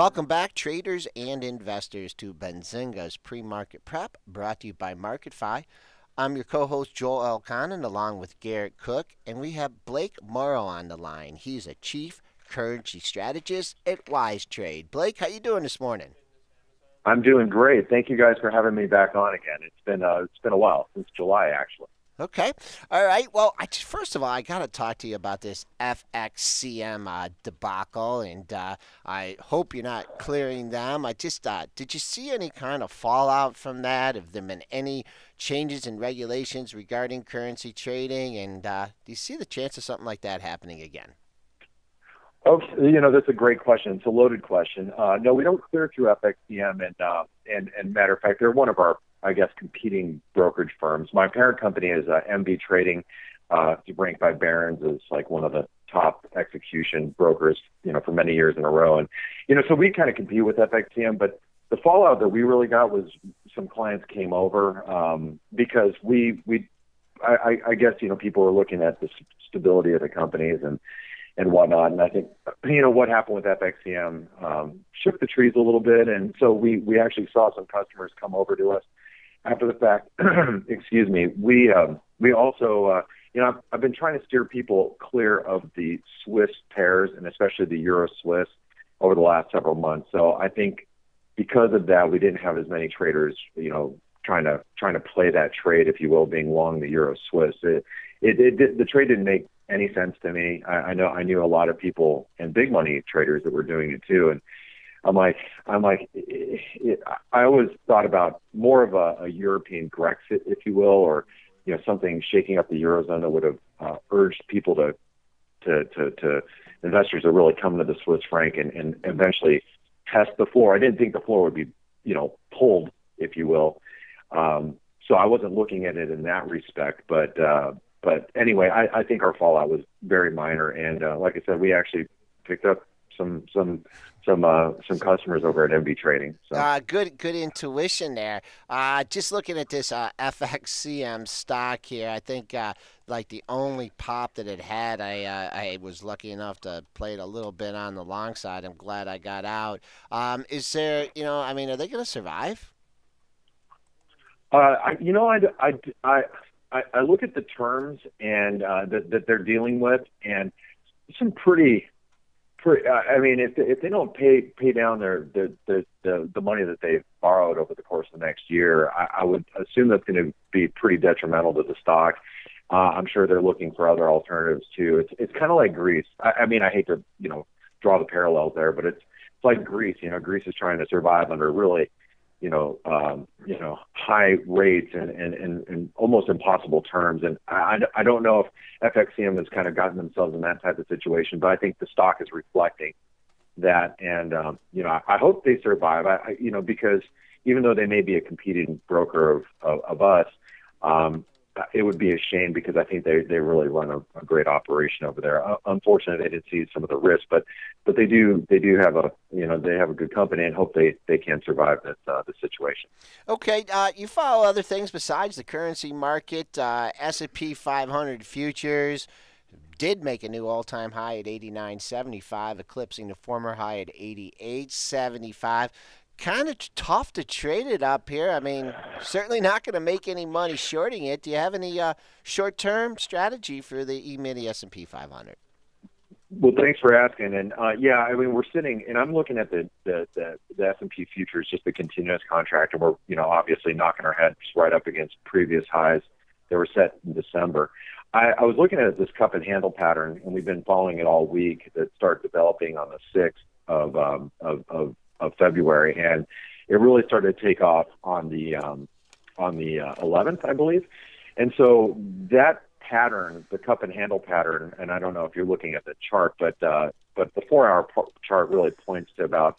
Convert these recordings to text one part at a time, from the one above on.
Welcome back, traders and investors, to Benzinga's pre-market prep, brought to you by MarketFi. I'm your co-host Joel Elconin, along with Garrett Cook, and we have Blake Morrow on the line. He's a chief currency strategist at Wizetrade. Blake, how you doing this morning? I'm doing great. Thank you guys for having me back on again. It's been uh, it's been a while since July actually. Okay. All right. Well, I, first of all, I got to talk to you about this FXCM uh, debacle, and uh, I hope you're not clearing them. I just uh, did you see any kind of fallout from that? Have there been any changes in regulations regarding currency trading? And uh, do you see the chance of something like that happening again? Oh, you know that's a great question. It's a loaded question. Uh, no, we don't clear through FXCM, and uh, and and matter of fact, they're one of our I guess, competing brokerage firms. My parent company is uh, MB Trading, uh, to ranked by Barron's as like one of the top execution brokers, you know, for many years in a row. And, you know, so we kind of compete with FXCM, but the fallout that we really got was some clients came over um, because we, we, I, I guess, you know, people were looking at the stability of the companies and, and whatnot. And I think, you know, what happened with FXCM um, shook the trees a little bit. And so we, we actually saw some customers come over to us after the fact, excuse me, we um, we also, uh, you know, I've, I've been trying to steer people clear of the Swiss pairs and especially the Euro Swiss over the last several months. So I think because of that, we didn't have as many traders, you know, trying to trying to play that trade, if you will, being long the Euro Swiss. It, it, it the trade didn't make any sense to me. I, I know I knew a lot of people and big money traders that were doing it too, and I'm like, I'm like, it, it, I always thought about more of a, a European Grexit, if you will, or you know something shaking up the eurozone that would have uh, urged people to, to, to, to investors to really come to the Swiss franc and, and eventually test the floor. I didn't think the floor would be, you know, pulled, if you will. Um, so I wasn't looking at it in that respect, but uh, but anyway, I, I think our fallout was very minor, and uh, like I said, we actually picked up some some some uh, some customers over at MB Trading. So. Uh, good good intuition there. Uh, just looking at this uh, FXCM stock here, I think uh, like the only pop that it had, I uh, I was lucky enough to play it a little bit on the long side. I'm glad I got out. Um, is there, you know, I mean, are they going to survive? Uh, I, you know, I, I, I, I look at the terms and uh, that that they're dealing with, and some pretty for, I mean, if if they don't pay pay down their the the the, the money that they've borrowed over the course of the next year, I, I would assume that's going to be pretty detrimental to the stock. Uh, I'm sure they're looking for other alternatives too. It's it's kind of like Greece. I, I mean, I hate to you know draw the parallels there, but it's it's like Greece. You know, Greece is trying to survive under really you know, um, you know, high rates and, and, and, and almost impossible terms. And I, I don't know if FXCM has kind of gotten themselves in that type of situation, but I think the stock is reflecting that. And, um, you know, I, I hope they survive, I, I, you know, because even though they may be a competing broker of, of, of us, um, it would be a shame because I think they they really run a, a great operation over there. Uh, unfortunately, they did see some of the risk, but but they do they do have a you know they have a good company and hope they they can survive this uh, the situation. Okay, uh, you follow other things besides the currency market. Uh, S&P 500 futures did make a new all-time high at 89.75, eclipsing the former high at 88.75 kind of tough to trade it up here. I mean, certainly not going to make any money shorting it. Do you have any uh, short-term strategy for the E-mini S&P 500? Well, thanks for asking. And uh, yeah, I mean, we're sitting, and I'm looking at the the the, the S&P futures, just the continuous contract, and we're you know obviously knocking our heads right up against previous highs that were set in December. I, I was looking at this cup and handle pattern, and we've been following it all week. That start developing on the sixth of um, of, of of February, and it really started to take off on the um, on the uh, 11th, I believe. And so that pattern, the cup and handle pattern, and I don't know if you're looking at the chart, but uh, but the four-hour chart really points to about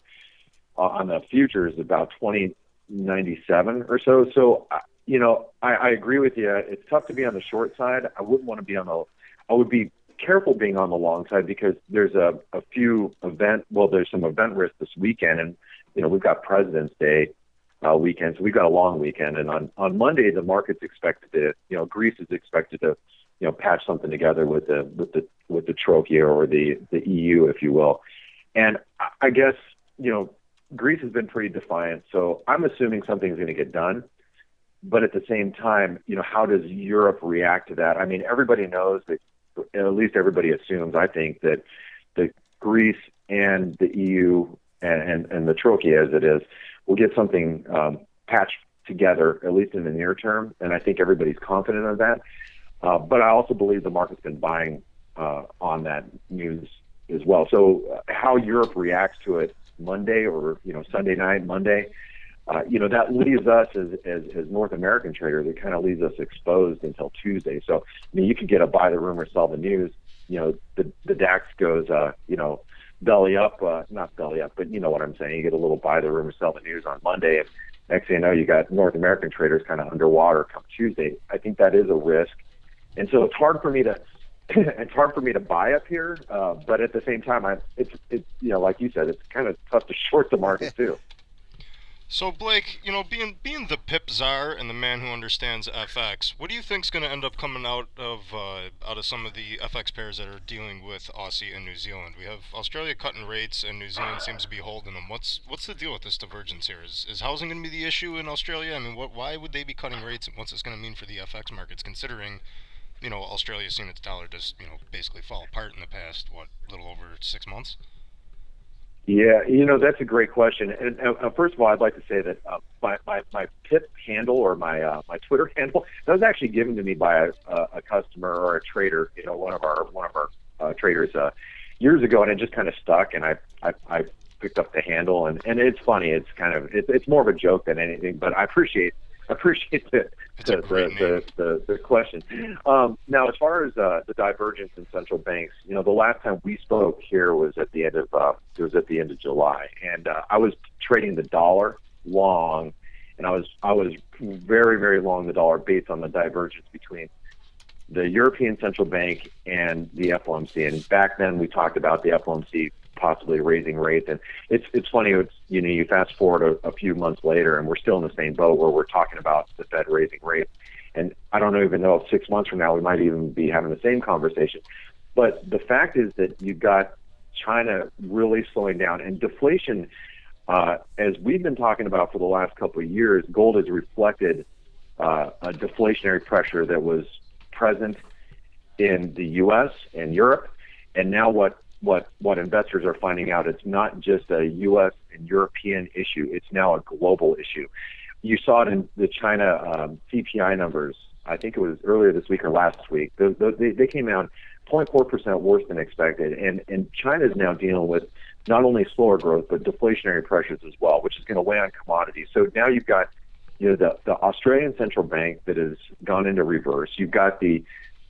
uh, on the futures about 2097 or so. So uh, you know, I, I agree with you. It's tough to be on the short side. I wouldn't want to be on the. I would be careful being on the long side because there's a, a few event. Well, there's some event risk this weekend, and you know we've got President's Day uh, weekend, so we've got a long weekend. And on on Monday, the market's expected to, you know, Greece is expected to, you know, patch something together with the with the with the troika or the the EU, if you will. And I guess you know, Greece has been pretty defiant, so I'm assuming something's going to get done. But at the same time, you know, how does Europe react to that? I mean, everybody knows that, at least everybody assumes, I think, that that Greece and the EU and, and, and the Troika, as it is, will get something um, patched together, at least in the near term. And I think everybody's confident of that. Uh, but I also believe the market's been buying uh, on that news as well. So uh, how Europe reacts to it Monday or you know Sunday night, Monday, uh, you know that leaves us as, as as North American traders. It kind of leaves us exposed until Tuesday. So I mean, you could get a buy the rumor, sell the news. You know, the the DAX goes, uh, you know, belly up, uh, not belly up, but you know what I'm saying. You get a little buy the rumor, sell the news on Monday, and next thing you know, you got North American traders kind of underwater come Tuesday. I think that is a risk, and so it's hard for me to it's hard for me to buy up here, uh, but at the same time, I it's it's you know like you said, it's kind of tough to short the market too. So Blake, you know, being being the pip czar and the man who understands FX, what do you think is going to end up coming out of uh, out of some of the FX pairs that are dealing with Aussie and New Zealand? We have Australia cutting rates, and New Zealand seems to be holding them. What's what's the deal with this divergence here? Is is housing going to be the issue in Australia? I mean, what why would they be cutting rates, and what's this going to mean for the FX markets, considering you know, Australia's seen its dollar just, you know, basically fall apart in the past, what, little over six months? Yeah, you know, that's a great question. And uh, first of all, I'd like to say that uh, my, my, my PIP handle or my, uh, my Twitter handle, that was actually given to me by a, a customer or a trader, you know, one of our, one of our uh, traders uh, years ago, and it just kind of stuck. And I, I, I picked up the handle, and, and it's funny. It's kind of, it's, it's more of a joke than anything, but I appreciate appreciate the the, the, the, the, question. Um, now, as far as uh, the divergence in central banks, you know, the last time we spoke here was at the end of uh, it was at the end of July, and uh, I was trading the dollar long, and I was I was very very long the dollar based on the divergence between the European Central Bank and the FOMC. And back then, we talked about the FOMC possibly raising rates. And it's it's funny. It's you know you fast forward a, a few months later, and we're still in the same boat where we're talking about the Fed raising rates. And I don't even know if six months from now we might even be having the same conversation. But the fact is that you got China really slowing down and deflation. Uh, as we've been talking about for the last couple of years, gold has reflected uh, a deflationary pressure that was present in the U.S. and Europe, and now what what what investors are finding out. It's not just a U.S. and European issue. It's now a global issue. You saw it in the China um, CPI numbers. I think it was earlier this week or last week. They, they, they came out 0.4 percent worse than expected, and and China is now dealing with not only slower growth but deflationary pressures as well, which is going to weigh on commodities. So now you've got you know the the Australian central bank that has gone into reverse. You've got the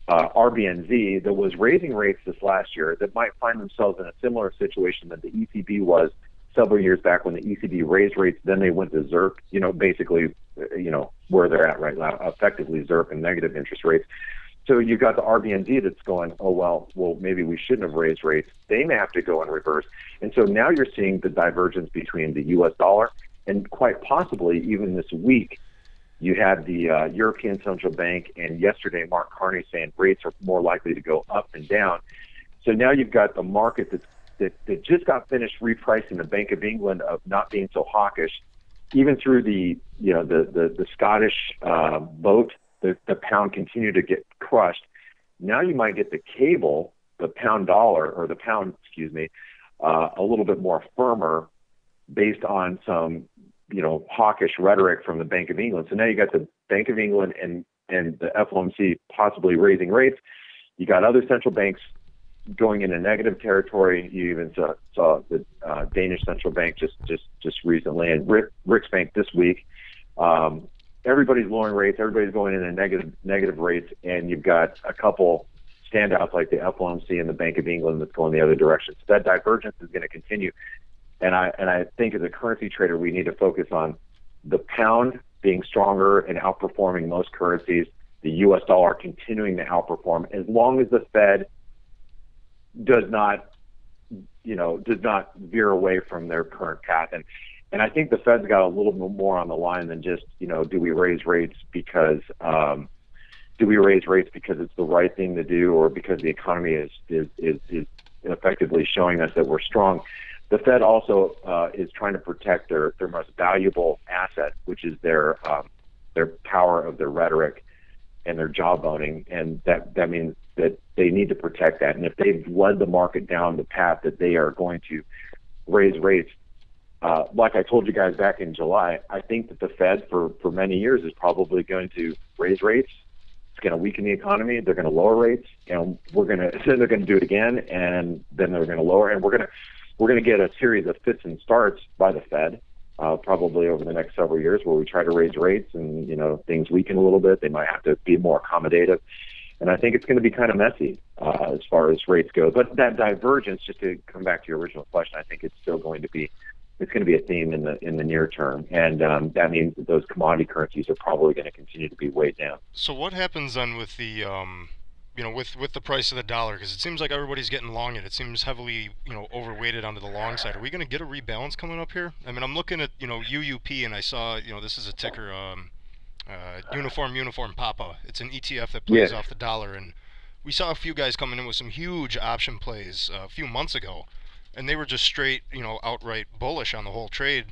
uh, RBNZ that was raising rates this last year that might find themselves in a similar situation that the ECB was several years back when the ECB raised rates, then they went to ZIRP, you know, basically, you know, where they're at right now, effectively ZIRP and negative interest rates. So you've got the RBNZ that's going, oh, well, well, maybe we shouldn't have raised rates. They may have to go in reverse. And so now you're seeing the divergence between the U.S. dollar and quite possibly even this week, you had the uh, European Central Bank, and yesterday Mark Carney saying rates are more likely to go up and down. So now you've got the market that's, that, that just got finished repricing the Bank of England of not being so hawkish, even through the you know the the, the Scottish uh, vote, the, the pound continued to get crushed. Now you might get the cable, the pound dollar or the pound, excuse me, uh, a little bit more firmer based on some you know hawkish rhetoric from the Bank of England. So now you got the Bank of England and and the FOMC possibly raising rates. You got other central banks going into negative territory. You even saw, saw the uh, Danish central bank just just just recently, and Rick, Riksbank this week. Um, everybody's lowering rates. Everybody's going into negative negative rates, and you've got a couple standouts like the FOMC and the Bank of England that's going the other direction. So that divergence is going to continue. And I and I think as a currency trader, we need to focus on the pound being stronger and outperforming most currencies, the U.S. dollar continuing to outperform, as long as the Fed does not, you know, does not veer away from their current path. And and I think the Fed's got a little bit more on the line than just, you know, do we raise rates because um, do we raise rates because it's the right thing to do or because the economy is is is, is effectively showing us that we're strong. The Fed also uh, is trying to protect their their most valuable asset, which is their um, their power of their rhetoric and their jawboning, and that that means that they need to protect that. And if they've led the market down the path that they are going to raise rates, uh, like I told you guys back in July, I think that the Fed for for many years is probably going to raise rates. It's going to weaken the economy. They're going to lower rates, and we're going to then they're going to do it again, and then they're going to lower, and we're going to we're going to get a series of fits and starts by the Fed uh, probably over the next several years where we try to raise rates and you know things weaken a little bit. They might have to be more accommodative, and I think it's going to be kind of messy uh, as far as rates go. But that divergence, just to come back to your original question, I think it's still going to be it's going to be a theme in the in the near term, and um, that means that those commodity currencies are probably going to continue to be weighed down. So what happens then with the um, you know, with with the price of the dollar, because it seems like everybody's getting long it. It seems heavily, you know, overweighted onto the long side. Are we going to get a rebalance coming up here? I mean, I'm looking at, you know, UUP, and I saw, you know, this is a ticker, um, uh, Uniform Uniform Papa. It's an ETF that plays off the dollar, and we saw a few guys coming in with some huge option plays uh, a few months ago, and they were just straight, you know, outright bullish on the whole trade.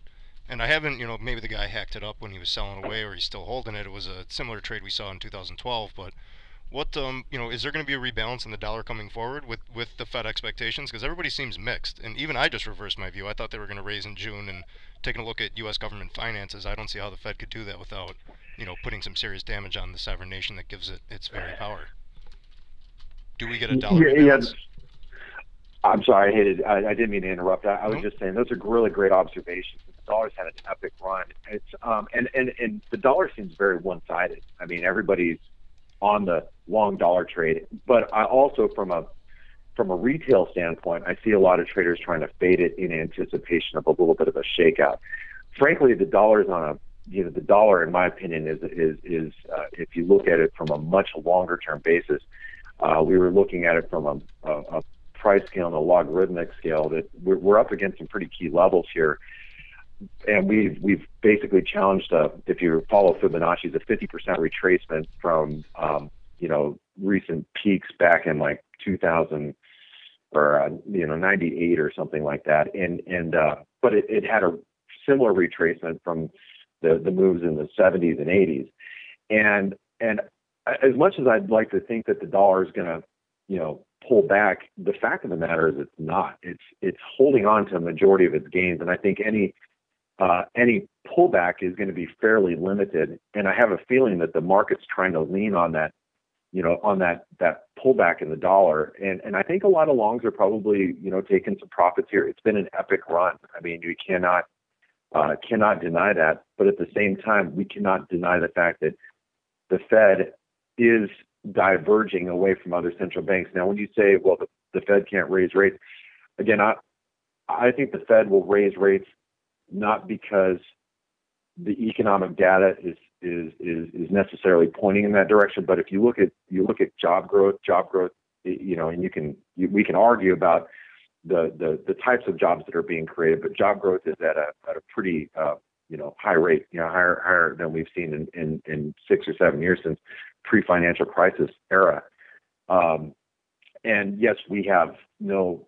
And I haven't, you know, maybe the guy hacked it up when he was selling away, or he's still holding it. It was a similar trade we saw in 2012, but what um you know is there going to be a rebalance in the dollar coming forward with with the Fed expectations? Because everybody seems mixed, and even I just reversed my view. I thought they were going to raise in June, and taking a look at U.S. government finances, I don't see how the Fed could do that without you know putting some serious damage on the sovereign nation that gives it its very power. Do we get a dollar yeah, rebalance? I'm sorry, I hated. I, I didn't mean to interrupt. I, I was just saying those are really great observations. The dollar's had an epic run. It's um and and and the dollar seems very one-sided. I mean, everybody's on the long dollar trade. But I also from a from a retail standpoint, I see a lot of traders trying to fade it in anticipation of a little bit of a shakeout. Frankly, the dollar is on a you know the dollar, in my opinion, is is is uh, if you look at it from a much longer term basis. Uh, we were looking at it from a, a, a price scale and a logarithmic scale that we're, we're up against some pretty key levels here and we've we've basically challenged a, if you follow Fibonacci, a 50% retracement from um, you know recent peaks back in like 2000 or uh, you know 98 or something like that, and and uh, but it, it had a similar retracement from the the moves in the 70s and 80s, and and as much as I'd like to think that the dollar is going to you know pull back, the fact of the matter is it's not. It's it's holding on to a majority of its gains, and I think any uh, any pullback is going to be fairly limited. And I have a feeling that the market's trying to lean on that, you know, on that that pullback in the dollar. And and I think a lot of longs are probably, you know, taking some profits here. It's been an epic run. I mean, you cannot uh, cannot deny that. But at the same time, we cannot deny the fact that the Fed is diverging away from other central banks. Now, when you say, well, the, the Fed can't raise rates, again, I I think the Fed will raise rates not because the economic data is is is is necessarily pointing in that direction. But if you look at you look at job growth, job growth, you know, and you can you, we can argue about the, the the types of jobs that are being created, but job growth is at a at a pretty uh, you know high rate, you know higher higher than we've seen in in, in six or seven years since pre-financial crisis era. Um, and yes, we have no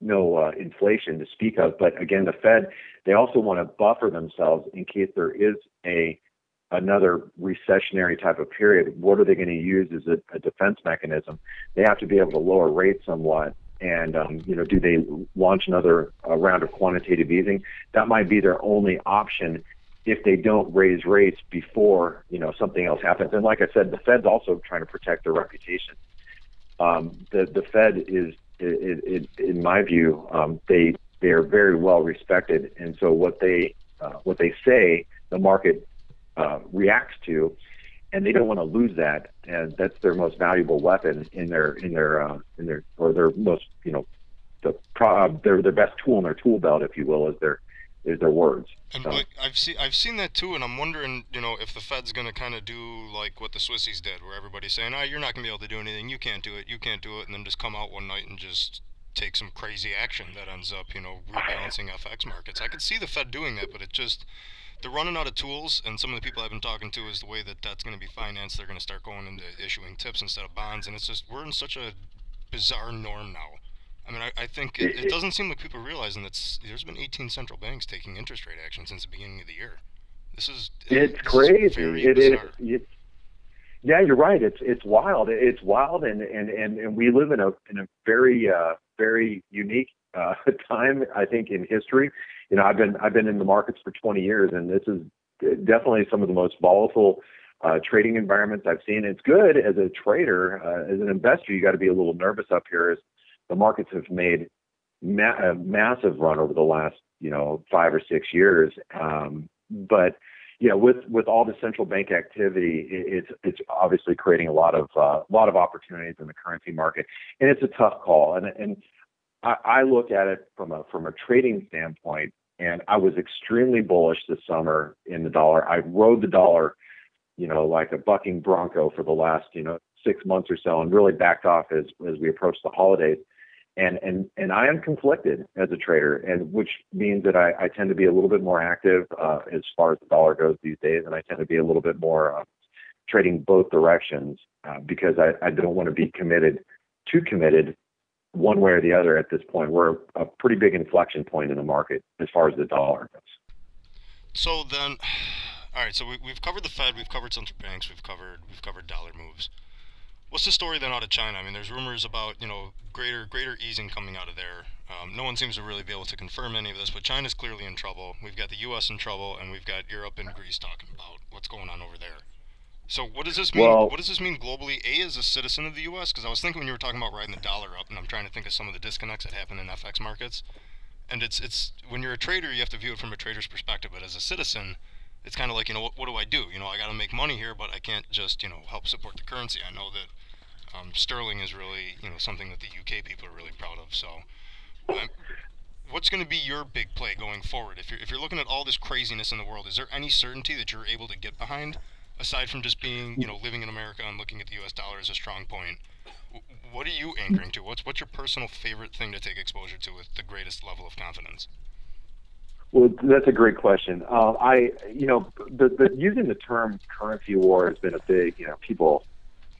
no uh, inflation to speak of. But again, the Fed they also want to buffer themselves in case there is a another recessionary type of period. What are they going to use as a, a defense mechanism? They have to be able to lower rates somewhat. And um, you know, do they launch another uh, round of quantitative easing? That might be their only option if they don't raise rates before you know something else happens. And like I said, the Fed's also trying to protect their reputation. Um, the the Fed is it, it, in my view, um, they they are very well respected, and so what they uh, what they say, the market uh, reacts to, and they don't want to lose that, and that's their most valuable weapon in their in their uh, in their or their most you know the pro, uh, their their best tool in their tool belt, if you will, is their is their words. And so. I've seen I've seen that too, and I'm wondering, you know, if the Fed's going to kind of do like what the Swissies did, where everybody's saying, "Oh, you're not going to be able to do anything. You can't do it. You can't do it," and then just come out one night and just take some crazy action that ends up, you know, rebalancing FX markets. I could see the Fed doing that, but it just they're running out of tools, and some of the people I've been talking to is the way that that's going to be financed. They're going to start going into issuing tips instead of bonds, and it's just we're in such a bizarre norm now I mean, I, I think it, it, doesn't seem like people are realizing that there's been 18 central banks taking interest rate action since the beginning of the year. This is it's this crazy. Is it is. It, yeah, you're right. It's it's wild. It's wild, and and and, and we live in a in a very uh, very unique uh, time. I think in history. You know, I've been I've been in the markets for 20 years, and this is definitely some of the most volatile uh, trading environments I've seen. It's good as a trader, uh, as an investor. You got to be a little nervous up here as the markets have made ma- a massive run over the last, you know, five or six years. Um, but yeah, with with all the central bank activity, it's it's obviously creating a lot of a uh, lot of opportunities in the currency market, and it's a tough call. And and I, I look at it from a from a trading standpoint, and I was extremely bullish this summer in the dollar. I rode the dollar, you know, like a bucking bronco for the last you know six months or so, and really backed off as as we approached the holidays and and and I am conflicted as a trader, and which means that I, I tend to be a little bit more active uh, as far as the dollar goes these days, and I tend to be a little bit more uh, trading both directions uh, because I, I don't want to be committed, too committed, one way or the other at this point. We're a pretty big inflection point in the market as far as the dollar goes. So then, all right. So we, we've covered the Fed, we've covered central banks, we've covered we've covered dollar moves. What's the story then out of China? I mean, there's rumors about you know greater greater easing coming out of there. Um, no one seems to really be able to confirm any of this, but China's clearly in trouble. We've got the U.S. in trouble, and we've got Europe and Greece talking about what's going on over there. So what does this mean? Well, what does this mean globally? A, as a citizen of the U.S., because I was thinking when you were talking about riding the dollar up, and I'm trying to think of some of the disconnects that happen in FX markets. And it's it's when you're a trader, you have to view it from a trader's perspective. But as a citizen, it's kind of like you know what, what do I do? You know, I got to make money here, but I can't just you know help support the currency. I know that um, sterling is really, you know, something that the UK people are really proud of. So, um, what's going to be your big play going forward? If you're if you're looking at all this craziness in the world, is there any certainty that you're able to get behind, aside from just being, you know, living in America and looking at the U.S. dollar as a strong point? What are you anchoring to? What's what's your personal favorite thing to take exposure to with the greatest level of confidence? Well, that's a great question. Uh, I, you know, the, the using the term currency war has been a big, you know, people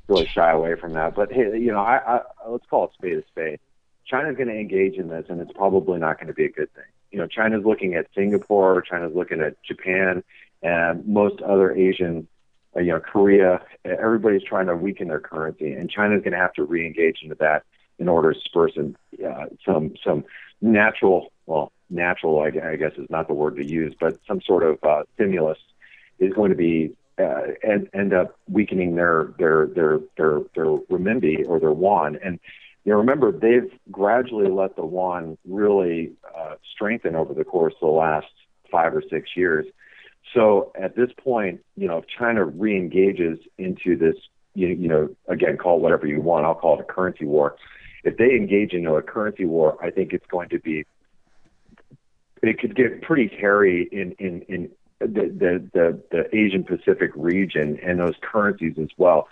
really shy away from that. But hey, you know, I, I let's call it spade a spade. China's going to engage in this, and it's probably not going to be a good thing. You know, China's looking at Singapore, China's looking at Japan, and most other Asian, uh, you know, Korea. Everybody's trying to weaken their currency, and China's going to have to re-engage into that in order to spur some uh, some some natural, well, natural, I, guess is not the word to use, but some sort of uh, stimulus is going to be uh, end, end up weakening their their their their their renminbi or their yuan. And you know, remember they've gradually let the yuan really uh, strengthen over the course of the last five or six years. So at this point, you know, if China re-engages into this, you, you know, again, call it whatever you want. I'll call it a currency war. If they engage into a currency war, I think it's going to be it could get pretty hairy in in in the, the, the, Asian Pacific region and those currencies as well,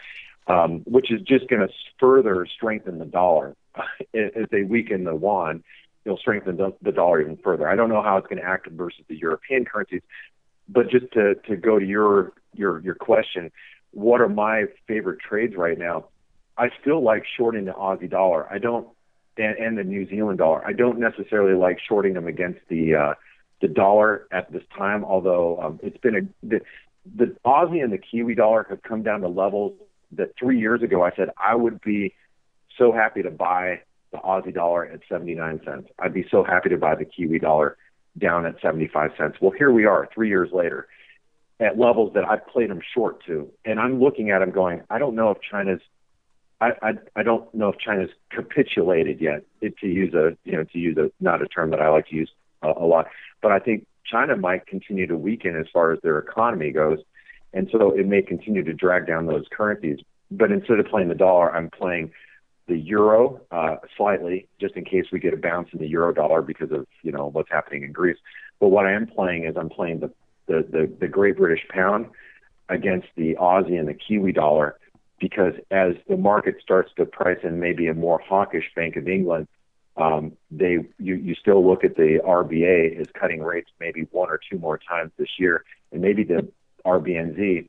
um, which is just going to further strengthen the dollar. As they weaken the yuan, it'll strengthen the, the dollar even further. I don't know how it's going to act versus the European currencies, but just to, to go to your, your, your question, what are my favorite trades right now? I still like shorting the Aussie dollar. I don't, and, and the New Zealand dollar. I don't necessarily like shorting them against the uh, the dollar at this time, although um, it's been a the, the Aussie and the Kiwi dollar have come down to levels that three years ago I said I would be so happy to buy the Aussie dollar at 79 cents. I'd be so happy to buy the Kiwi dollar down at 75 cents. Well, here we are three years later at levels that I've played them short to. And I'm looking at them going, I don't know if China's I, I, I don't know if China's capitulated yet, it, to use a you know to use a not a term that I like to use a, a lot. But I think China might continue to weaken as far as their economy goes. And so it may continue to drag down those currencies. But instead of playing the dollar, I'm playing the euro uh, slightly, just in case we get a bounce in the euro dollar because of you know what's happening in Greece. But what I am playing is I'm playing the the the, the Great British Pound against the Aussie and the Kiwi dollar because as the market starts to price in maybe a more hawkish Bank of England, um, they you, you still look at the RBA as cutting rates maybe one or two more times this year, and maybe the RBNZ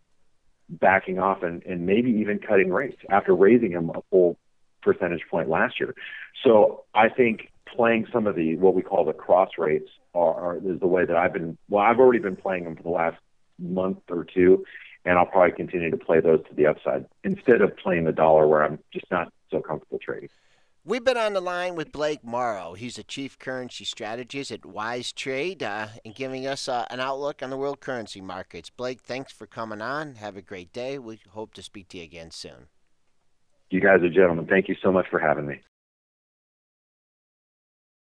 backing off and, and maybe even cutting rates after raising them a full percentage point last year. So I think playing some of the what we call the cross rates are, are is the way that I've been. Well, I've already been playing them for the last month or two, and I'll probably continue to play those to the upside instead of playing the dollar where I'm just not so comfortable trading. We've been on the line with Blake Morrow. He's a chief currency strategist at Wizetrade uh, and giving us uh, an outlook on the world currency markets. Blake, thanks for coming on. Have a great day. We hope to speak to you again soon. You guys are gentlemen. Thank you so much for having me.